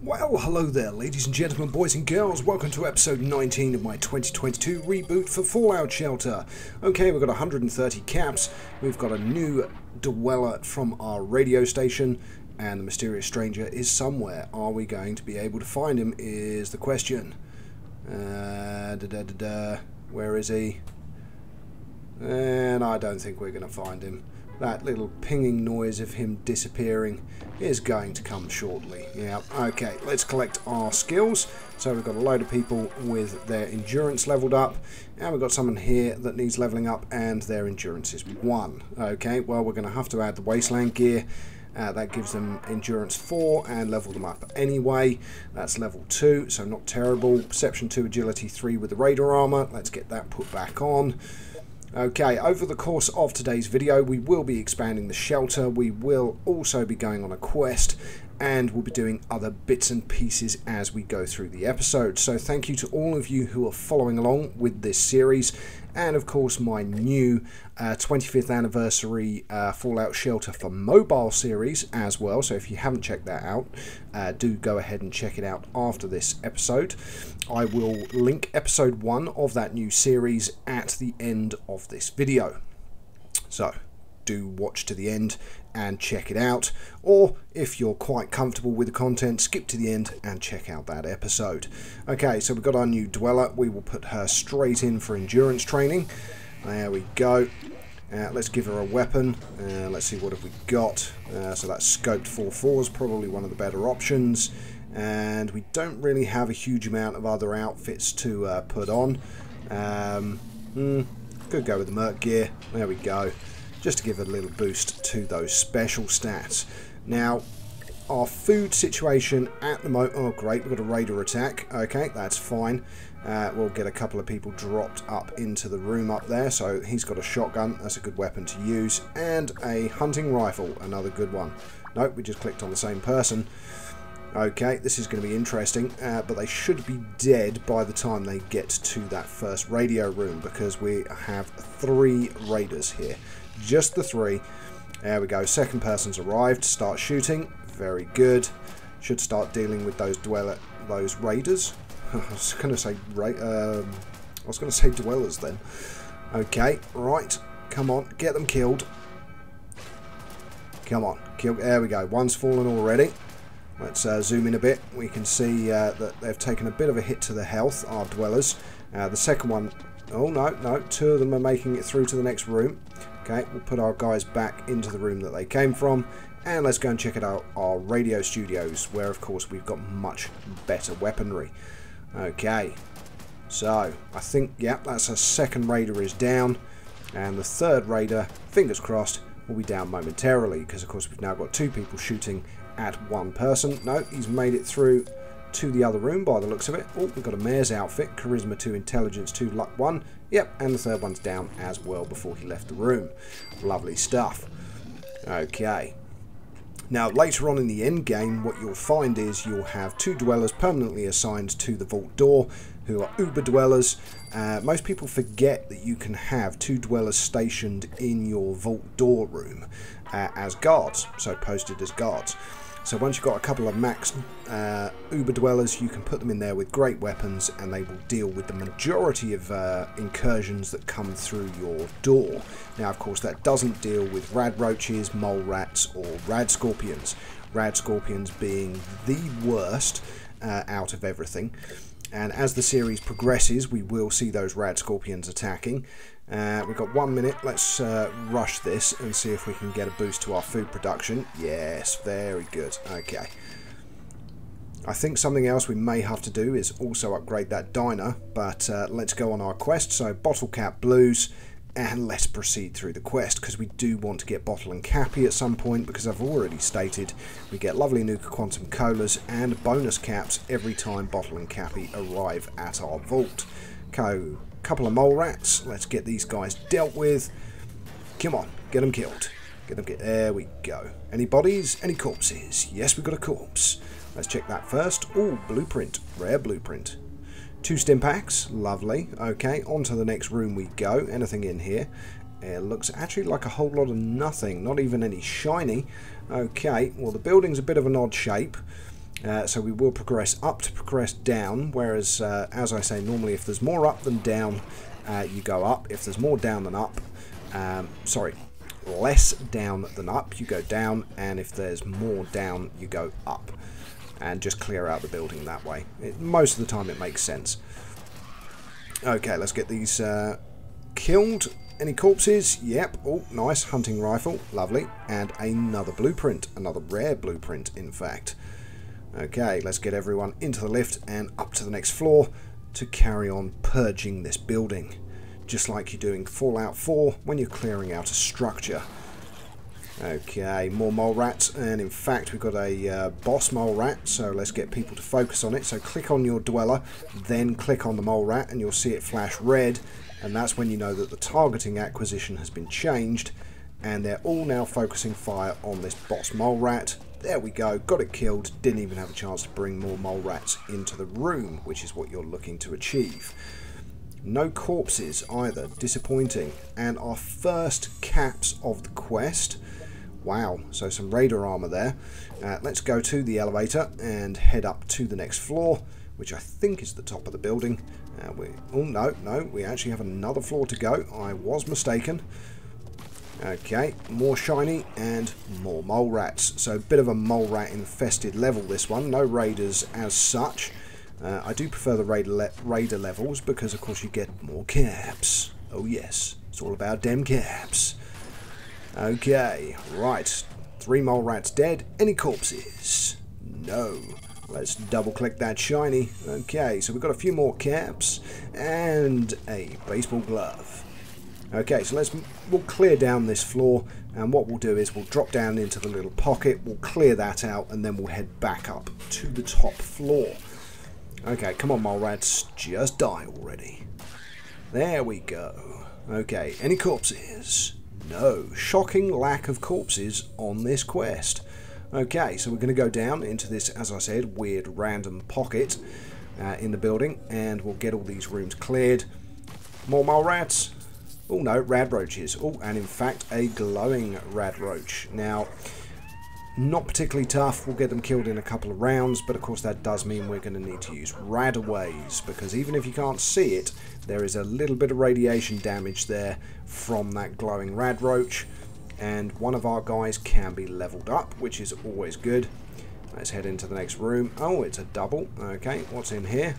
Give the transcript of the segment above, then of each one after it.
Well, hello there, ladies and gentlemen, boys and girls. Welcome to episode 19 of my 2022 reboot for Fallout Shelter. Okay, we've got 130 caps. We've got a new dweller from our radio station, and the mysterious stranger is somewhere. Are we going to be able to find him? Is the question. Uh, da da da. Where is he? And I don't think we're going to find him that little pinging noise of him disappearing is going to come shortly. Yeah, okay, let's collect our skills. So we've got a load of people with their endurance leveled up, and we've got someone here that needs leveling up, and their endurance is 1. Okay, well, we're going to have to add the wasteland gear. Uh, that gives them endurance 4 and level them up anyway. That's level 2, so not terrible. Perception 2, agility 3 with the raider armor. Let's get that put back on. Okay, over the course of today's video, we will be expanding the shelter. We will also be going on a quest and we'll be doing other bits and pieces as we go through the episode. So thank you to all of you who are following along with this series and of course my new uh, 25th anniversary uh, Fallout Shelter for mobile series as well. So if you haven't checked that out, uh, do go ahead and check it out after this episode. I will link episode one of that new series at the end of this video. So do watch to the end and check it out. Or if you're quite comfortable with the content, skip to the end and check out that episode. Okay, so we've got our new dweller. We will put her straight in for endurance training. There we go. Uh, let's give her a weapon. Uh, let's see what have we got. Uh, so that scoped 4.4 is probably one of the better options. And we don't really have a huge amount of other outfits to uh, put on. Um, hmm, could go with the Merc gear. There we go just to give a little boost to those special stats. Now, our food situation at the moment... Oh, great, we've got a raider attack. Okay, that's fine. Uh, we'll get a couple of people dropped up into the room up there. So he's got a shotgun. That's a good weapon to use. And a hunting rifle. Another good one. Nope, we just clicked on the same person. Okay, this is going to be interesting, uh, but they should be dead by the time they get to that first radio room because we have three raiders here. Just the three. There we go. Second person's arrived. Start shooting. Very good. Should start dealing with those dweller, those raiders. I was going to say um, I was going to say dwellers then. Okay, right. Come on, get them killed. Come on, kill. There we go. One's fallen already. Let's uh, zoom in a bit. We can see uh, that they've taken a bit of a hit to the health, our dwellers. Uh, the second one, oh no, no, two of them are making it through to the next room. Okay, we'll put our guys back into the room that they came from. And let's go and check it out our radio studios, where of course we've got much better weaponry. Okay, so I think, yeah, that's a second raider is down. And the third raider, fingers crossed, will be down momentarily, because of course we've now got two people shooting at one person. No, he's made it through to the other room by the looks of it. Oh, we've got a mayor's outfit, charisma 2, intelligence 2, luck 1. Yep, and the third one's down as well before he left the room. Lovely stuff. Okay. Now, later on in the end game, what you'll find is you'll have two dwellers permanently assigned to the vault door, who are uber dwellers. Uh, most people forget that you can have two dwellers stationed in your vault door room uh, as guards, so posted as guards. So once you've got a couple of max uh, Uber Dwellers, you can put them in there with great weapons and they will deal with the majority of uh, incursions that come through your door. Now, of course, that doesn't deal with rad roaches, mole rats, or rad scorpions. Rad scorpions being the worst uh, out of everything. And as the series progresses, we will see those rad scorpions attacking. Uh, we've got one minute. Let's uh, rush this and see if we can get a boost to our food production. Yes, very good. Okay. I think something else we may have to do is also upgrade that diner, but uh, let's go on our quest. So, bottle cap blues, and let's proceed through the quest because we do want to get Bottle and Cappy at some point because I've already stated we get lovely Nuka Quantum Colas and bonus caps every time Bottle and Cappy arrive at our vault. Co couple of mole rats. Let's get these guys dealt with. Come on, get them killed. Get them get. There we go. Any bodies? Any corpses? Yes, we've got a corpse. Let's check that first. Oh, blueprint. Rare blueprint. Two stim packs. Lovely. Okay, on to the next room we go. Anything in here? It looks actually like a whole lot of nothing. Not even any shiny. Okay, well the building's a bit of an odd shape. Uh, so we will progress up to progress down, whereas, uh, as I say, normally if there's more up than down, uh, you go up. If there's more down than up, um, sorry, less down than up, you go down, and if there's more down, you go up. And just clear out the building that way. It, most of the time it makes sense. Okay, let's get these uh, killed. Any corpses? Yep. Oh, nice. Hunting rifle. Lovely. And another blueprint. Another rare blueprint, in fact. Okay, let's get everyone into the lift and up to the next floor to carry on purging this building. Just like you're doing Fallout 4 when you're clearing out a structure. Okay, more mole rats, and in fact we've got a uh, boss mole rat, so let's get people to focus on it. So click on your dweller, then click on the mole rat, and you'll see it flash red, and that's when you know that the targeting acquisition has been changed, and they're all now focusing fire on this boss mole rat, there we go, got it killed, didn't even have a chance to bring more mole rats into the room, which is what you're looking to achieve. No corpses either, disappointing. And our first caps of the quest. Wow, so some raider armor there. Uh, let's go to the elevator and head up to the next floor, which I think is the top of the building. Uh, we, oh, no, no, we actually have another floor to go. I was mistaken. Okay, more shiny and more mole rats. So a bit of a mole rat infested level this one. No raiders as such. Uh, I do prefer the raider, le raider levels because of course you get more caps. Oh yes, it's all about dem caps. Okay, right. Three mole rats dead. Any corpses? No. Let's double click that shiny. Okay, so we've got a few more caps and a baseball glove. Okay, so let's we'll clear down this floor and what we'll do is we'll drop down into the little pocket, we'll clear that out and then we'll head back up to the top floor. Okay, come on mole rats, just die already. There we go. Okay, any corpses? No. Shocking lack of corpses on this quest. Okay, so we're going to go down into this, as I said, weird random pocket uh, in the building and we'll get all these rooms cleared. More mole rats, Oh no, rad roaches. Oh, and in fact, a glowing rad roach. Now, not particularly tough. We'll get them killed in a couple of rounds, but of course that does mean we're going to need to use radaways, because even if you can't see it, there is a little bit of radiation damage there from that glowing rad roach, and one of our guys can be leveled up, which is always good. Let's head into the next room. Oh, it's a double. Okay, what's in here?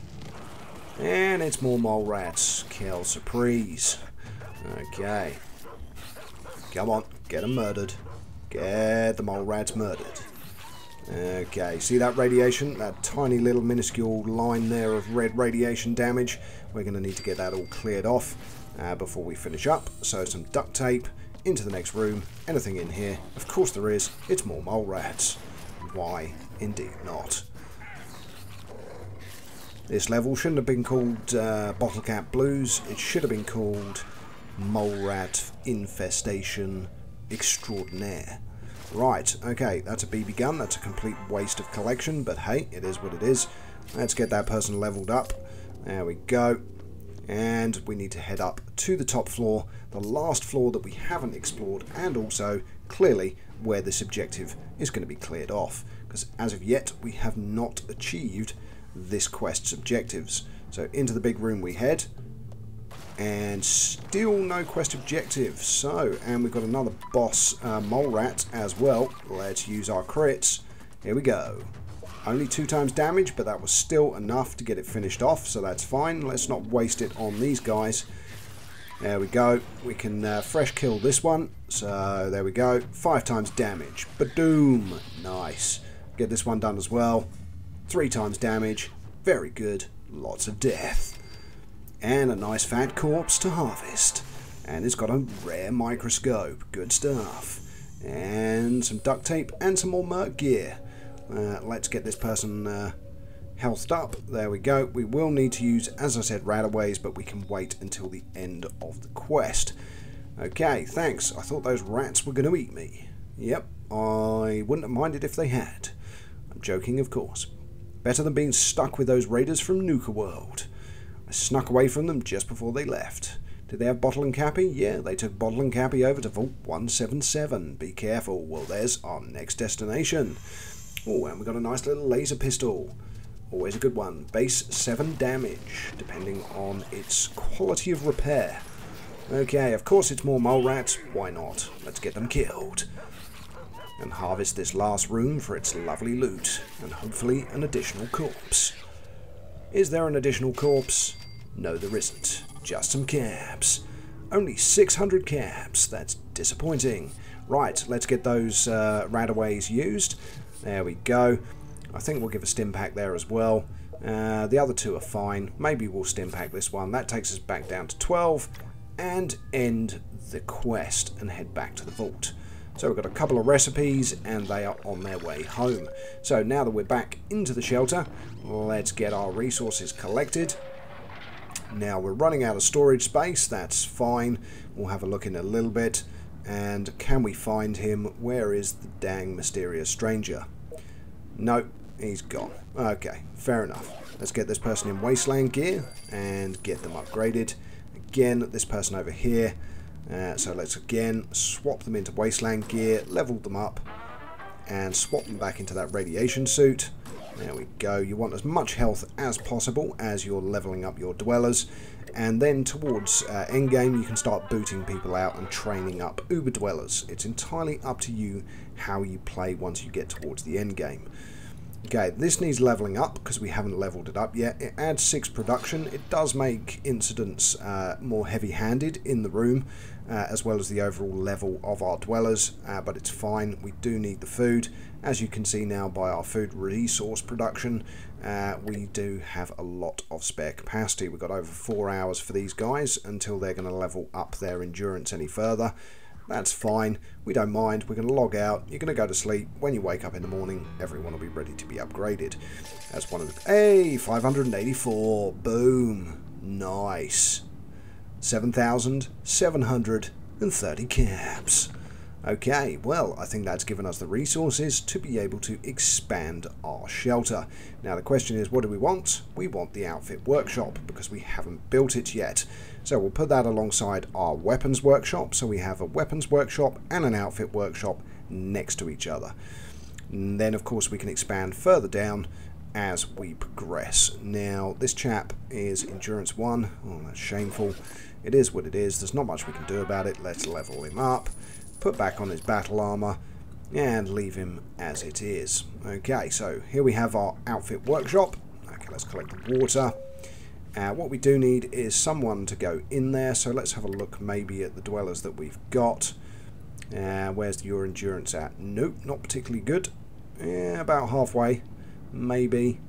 And it's more mole rats. Kill surprise. Okay. Come on, get them murdered. Get the mole rats murdered. Okay, see that radiation? That tiny little minuscule line there of red radiation damage? We're going to need to get that all cleared off uh, before we finish up. So some duct tape into the next room. Anything in here? Of course there is. It's more mole rats. Why? Indeed not. This level shouldn't have been called uh, Bottle Cap Blues. It should have been called mole rat infestation extraordinaire. Right, okay, that's a BB gun. That's a complete waste of collection, but hey, it is what it is. Let's get that person leveled up. There we go. And we need to head up to the top floor, the last floor that we haven't explored, and also, clearly, where this objective is going to be cleared off. Because as of yet, we have not achieved this quest's objectives. So into the big room we head, and still no quest objective. So, and we've got another boss uh, mole rat as well. Let's use our crits. Here we go. Only two times damage, but that was still enough to get it finished off, so that's fine. Let's not waste it on these guys. There we go. We can uh, fresh kill this one. So there we go. Five times damage. Badoom. Nice. Get this one done as well. Three times damage. Very good. Lots of death and a nice fat corpse to harvest. And it's got a rare microscope. Good stuff. And some duct tape and some more merc gear. Uh, let's get this person uh, healthed up. There we go. We will need to use, as I said, radaways, but we can wait until the end of the quest. Okay, thanks. I thought those rats were going to eat me. Yep, I wouldn't have minded if they had. I'm joking, of course. Better than being stuck with those raiders from Nuka World. Snuck away from them just before they left. Did they have Bottle and Cappy? Yeah, they took Bottle and Cappy over to Vault 177. Be careful. Well, there's our next destination. Oh, and we got a nice little laser pistol. Always a good one. Base 7 damage, depending on its quality of repair. Okay, of course it's more mole rats. Why not? Let's get them killed. And harvest this last room for its lovely loot, and hopefully an additional corpse. Is there an additional corpse? No, there isn't. Just some caps. Only 600 caps. That's disappointing. Right, let's get those uh, RadAways used. There we go. I think we'll give a stim pack there as well. Uh, the other two are fine. Maybe we'll stim pack this one. That takes us back down to 12 and end the quest and head back to the vault. So we've got a couple of recipes and they are on their way home. So now that we're back into the shelter, let's get our resources collected. Now we're running out of storage space, that's fine. We'll have a look in a little bit. And can we find him? Where is the dang mysterious stranger? No, he's gone. Okay, fair enough. Let's get this person in wasteland gear and get them upgraded. Again, this person over here. Uh, so let's again swap them into wasteland gear, level them up, and swap them back into that radiation suit. There we go. You want as much health as possible as you're leveling up your dwellers. And then towards uh, endgame, you can start booting people out and training up Uber dwellers. It's entirely up to you how you play once you get towards the endgame. Okay, this needs leveling up because we haven't leveled it up yet. It adds 6 production. It does make incidents uh, more heavy-handed in the room, uh, as well as the overall level of our dwellers, uh, but it's fine. We do need the food. As you can see now by our food resource production, uh, we do have a lot of spare capacity. We've got over 4 hours for these guys until they're going to level up their endurance any further. That's fine. We don't mind. We're going to log out. You're going to go to sleep. When you wake up in the morning, everyone will be ready to be upgraded. That's one of the... Hey, 584. Boom. Nice. 7,730 caps. Okay, well, I think that's given us the resources to be able to expand our shelter. Now the question is, what do we want? We want the outfit workshop because we haven't built it yet. So we'll put that alongside our weapons workshop. So we have a weapons workshop and an outfit workshop next to each other. And then, of course, we can expand further down as we progress. Now, this chap is Endurance 1. Oh, that's shameful. It is what it is. There's not much we can do about it. Let's level him up, put back on his battle armor, and leave him as it is. Okay, so here we have our outfit workshop. Okay, let's collect the water. Uh, what we do need is someone to go in there, so let's have a look maybe at the dwellers that we've got. Uh, where's your endurance at? Nope, not particularly good. Yeah, about halfway, maybe.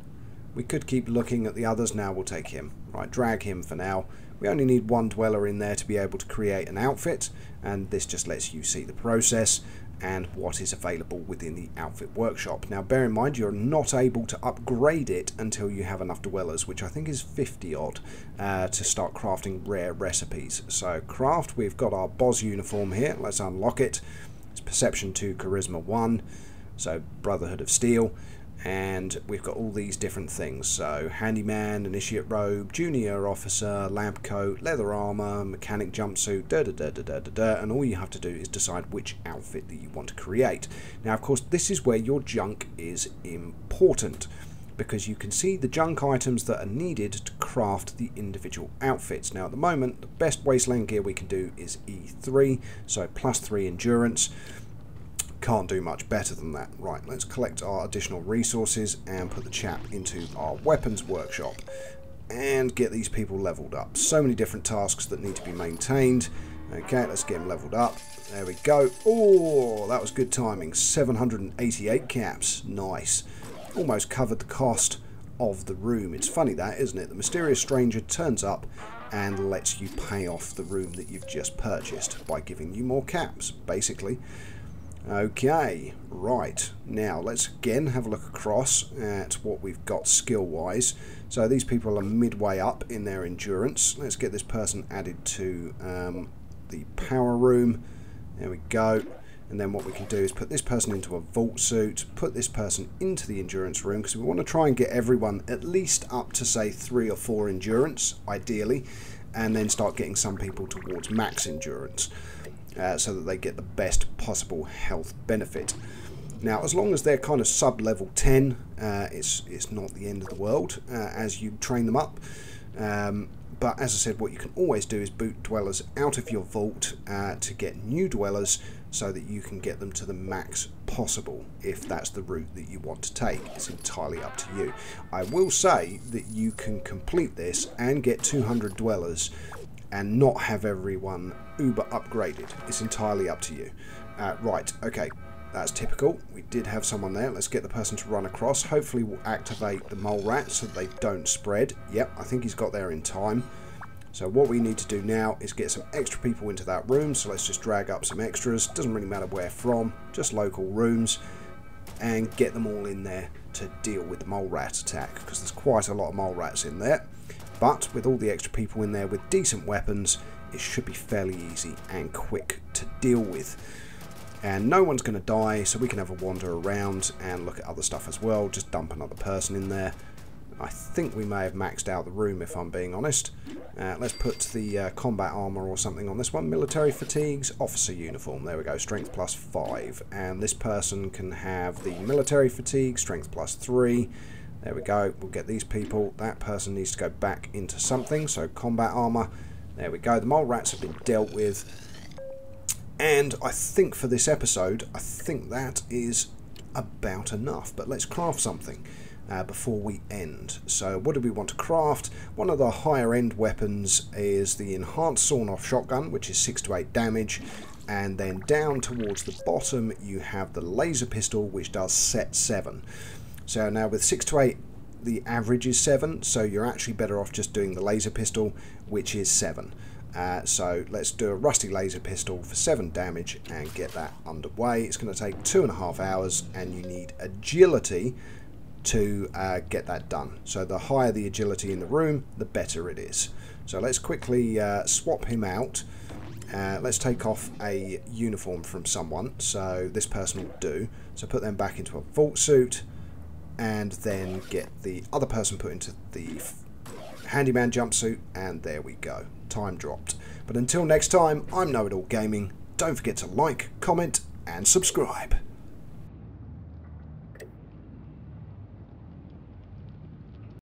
We could keep looking at the others. Now we'll take him. Right, drag him for now. We only need one dweller in there to be able to create an outfit, and this just lets you see the process and what is available within the outfit workshop. Now bear in mind you're not able to upgrade it until you have enough dwellers, which I think is 50 odd, uh, to start crafting rare recipes. So craft, we've got our BoS uniform here, let's unlock it. It's Perception 2, Charisma 1, so Brotherhood of Steel and we've got all these different things so handyman initiate robe junior officer lab coat leather armor mechanic jumpsuit da da da da da da, da and all you have to do is decide which outfit that you want to create now of course this is where your junk is important because you can see the junk items that are needed to craft the individual outfits. Now at the moment, the best wasteland gear we can do is E3, so plus 3 endurance. Can't do much better than that. Right, let's collect our additional resources and put the chap into our weapons workshop and get these people leveled up. So many different tasks that need to be maintained. Okay, let's get them leveled up. There we go. Oh, that was good timing. 788 caps. Nice. Almost covered the cost of the room. It's funny that, isn't it? The mysterious stranger turns up and lets you pay off the room that you've just purchased by giving you more caps, basically. Okay, right. Now let's again have a look across at what we've got skill-wise. So these people are midway up in their endurance. Let's get this person added to um, the power room. There we go. And then what we can do is put this person into a vault suit, put this person into the endurance room, because we want to try and get everyone at least up to, say, three or four endurance, ideally, and then start getting some people towards max endurance uh, so that they get the best possible health benefit. Now, as long as they're kind of sub level 10, uh, it's, it's not the end of the world uh, as you train them up. Um, but as I said, what you can always do is boot dwellers out of your vault uh, to get new dwellers so that you can get them to the max possible if that's the route that you want to take. It's entirely up to you. I will say that you can complete this and get 200 dwellers and not have everyone uber upgraded. It's entirely up to you. Uh, right, okay, that's typical. We did have someone there. Let's get the person to run across. Hopefully we'll activate the mole rats so they don't spread. Yep, I think he's got there in time. So what we need to do now is get some extra people into that room. So let's just drag up some extras. Doesn't really matter where from, just local rooms. And get them all in there to deal with the mole rat attack. Because there's quite a lot of mole rats in there. But with all the extra people in there with decent weapons, it should be fairly easy and quick to deal with. And no one's going to die so we can have a wander around and look at other stuff as well. Just dump another person in there. I think we may have maxed out the room if I'm being honest. Uh, let's put the uh, combat armor or something on this one. Military fatigues officer uniform. There we go strength plus 5 and this person can have the military fatigue strength plus 3 there we go we'll get these people that person needs to go back into something so combat armor there we go the mole rats have been dealt with and I think for this episode, I think that is about enough. But let's craft something uh, before we end. So what do we want to craft? One of the higher end weapons is the enhanced sawn-off shotgun, which is 6 to 8 damage. And then down towards the bottom, you have the laser pistol, which does set 7. So now with 6 to 8 the average is 7, so you're actually better off just doing the laser pistol, which is 7. Uh, so let's do a rusty laser pistol for 7 damage and get that underway. It's going to take two and a half hours and you need agility to uh, get that done. So the higher the agility in the room, the better it is. So let's quickly uh, swap him out. Uh, let's take off a uniform from someone. So this person will do. So put them back into a vault suit and then get the other person put into the handyman jumpsuit and there we go time dropped. But until next time, I'm Know It All Gaming. Don't forget to like, comment, and subscribe.